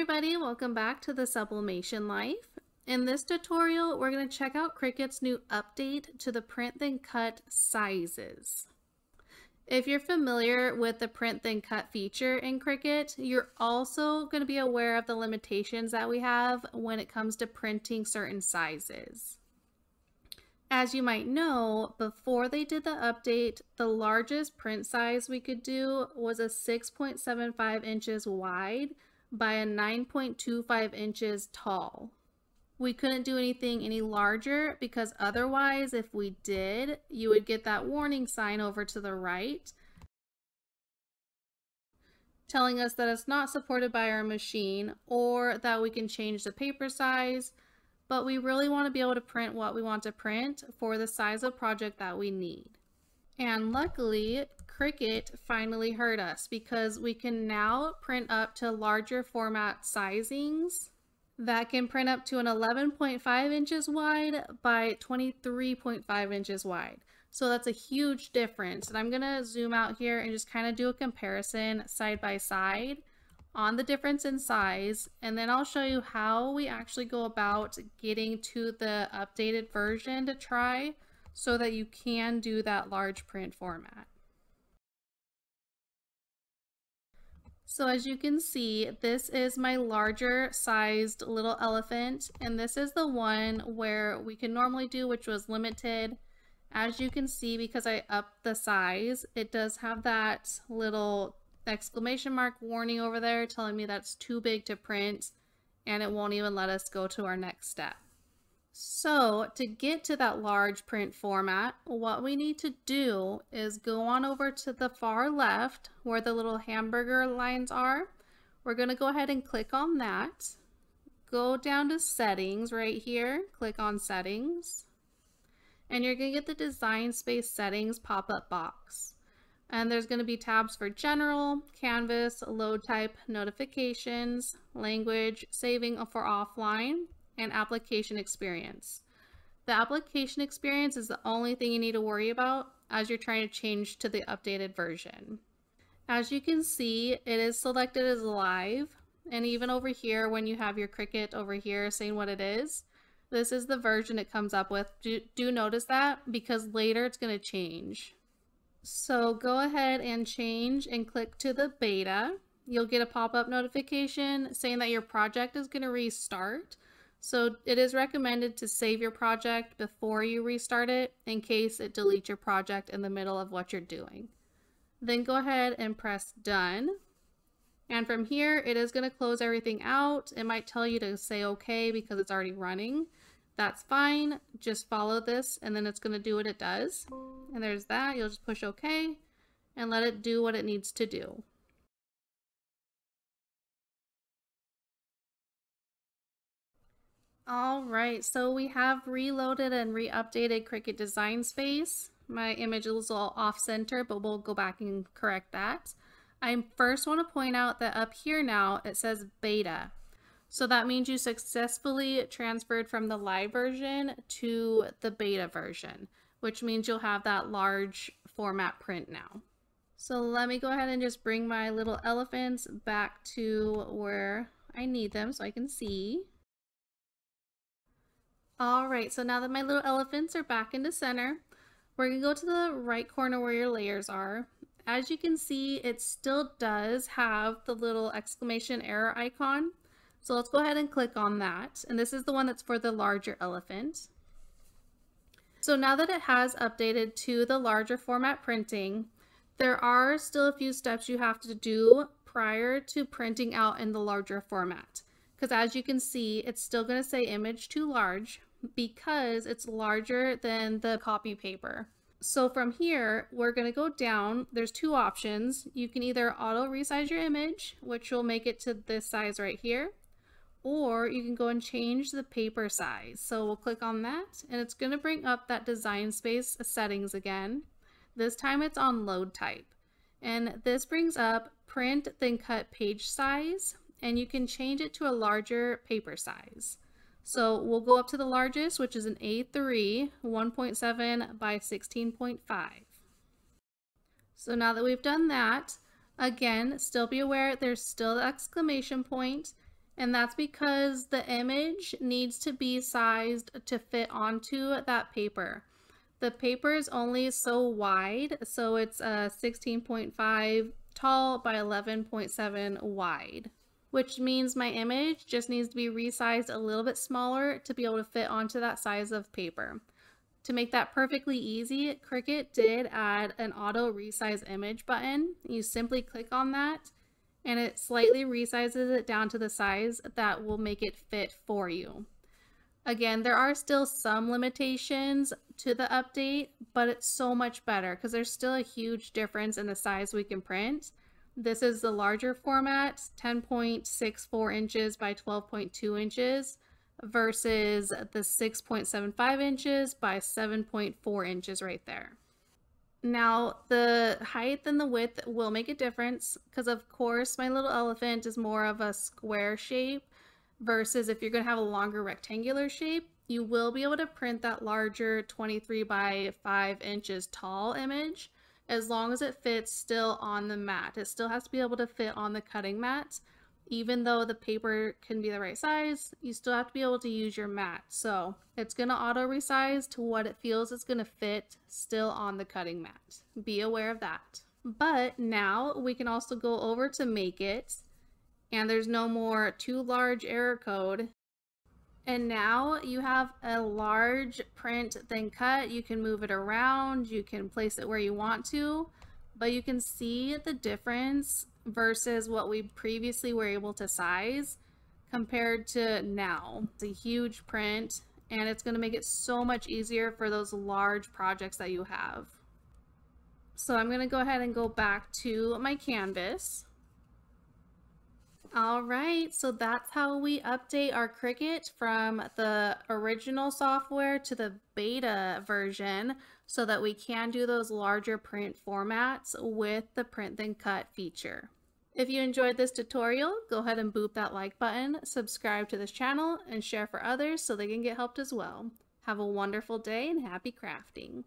everybody, welcome back to the Sublimation Life. In this tutorial, we're going to check out Cricut's new update to the print then cut sizes. If you're familiar with the print then cut feature in Cricut, you're also going to be aware of the limitations that we have when it comes to printing certain sizes. As you might know, before they did the update, the largest print size we could do was a 6.75 inches wide by a 9.25 inches tall. We couldn't do anything any larger because otherwise, if we did, you would get that warning sign over to the right telling us that it's not supported by our machine or that we can change the paper size, but we really want to be able to print what we want to print for the size of project that we need. And luckily, Cricut finally heard us because we can now print up to larger format sizings that can print up to an 11.5 inches wide by 23.5 inches wide. So that's a huge difference. And I'm to zoom out here and just kind of do a comparison side by side on the difference in size. And then I'll show you how we actually go about getting to the updated version to try so that you can do that large print format. So as you can see, this is my larger sized little elephant, and this is the one where we can normally do, which was limited. As you can see, because I upped the size, it does have that little exclamation mark warning over there telling me that's too big to print, and it won't even let us go to our next step. So to get to that large print format, what we need to do is go on over to the far left where the little hamburger lines are. We're going to go ahead and click on that. Go down to settings right here, click on settings, and you're going to get the design space settings pop-up box. And there's going to be tabs for general, canvas, load type, notifications, language, saving for offline, and application experience. The application experience is the only thing you need to worry about as you're trying to change to the updated version. As you can see, it is selected as live. And even over here, when you have your Cricut over here saying what it is, this is the version it comes up with. Do, do notice that because later it's going to change. So go ahead and change and click to the beta. You'll get a pop-up notification saying that your project is going to restart. So it is recommended to save your project before you restart it in case it deletes your project in the middle of what you're doing. Then go ahead and press done. And from here, it is going to close everything out. It might tell you to say okay because it's already running. That's fine. Just follow this and then it's going to do what it does. And there's that. You'll just push okay and let it do what it needs to do. All right, so we have reloaded and re-updated Cricut Design Space. My image is all off-center, but we'll go back and correct that. I first want to point out that up here now, it says beta. So that means you successfully transferred from the live version to the beta version, which means you'll have that large format print now. So let me go ahead and just bring my little elephants back to where I need them so I can see. All right, so now that my little elephants are back into center, we're gonna go to the right corner where your layers are. As you can see, it still does have the little exclamation error icon. So let's go ahead and click on that. And this is the one that's for the larger elephant. So now that it has updated to the larger format printing, there are still a few steps you have to do prior to printing out in the larger format. Because as you can see, it's still going to say image too large, because it's larger than the copy paper. So from here, we're going to go down. There's two options. You can either auto resize your image, which will make it to this size right here, or you can go and change the paper size. So we'll click on that and it's going to bring up that design space settings again. This time it's on load type. And this brings up print then cut page size and you can change it to a larger paper size. So we'll go up to the largest, which is an A3, 1.7 by 16.5. So now that we've done that, again, still be aware there's still the exclamation point And that's because the image needs to be sized to fit onto that paper. The paper is only so wide, so it's uh, a 16.5 tall by 11.7 wide, which means my image just needs to be resized a little bit smaller to be able to fit onto that size of paper. To make that perfectly easy, Cricut did add an auto resize image button. You simply click on that and it slightly resizes it down to the size that will make it fit for you. Again, there are still some limitations to the update, but it's so much better because there's still a huge difference in the size we can print. This is the larger format, 10.64 inches by 12.2 inches versus the 6.75 inches by 7.4 inches right there. Now, the height and the width will make a difference because, of course, my little elephant is more of a square shape versus if you're going to have a longer rectangular shape, you will be able to print that larger 23 by 5 inches tall image as long as it fits still on the mat. It still has to be able to fit on the cutting mat even though the paper can be the right size, you still have to be able to use your mat. So it's going to auto resize to what it feels is going to fit still on the cutting mat. Be aware of that. But now we can also go over to make it and there's no more too large error code. And now you have a large print then cut. You can move it around. You can place it where you want to, but you can see the difference versus what we previously were able to size compared to now. It's a huge print and it's going to make it so much easier for those large projects that you have. So I'm going to go ahead and go back to my canvas. All right, so that's how we update our Cricut from the original software to the beta version so that we can do those larger print formats with the print then cut feature. If you enjoyed this tutorial, go ahead and boop that like button, subscribe to this channel, and share for others so they can get helped as well. Have a wonderful day and happy crafting!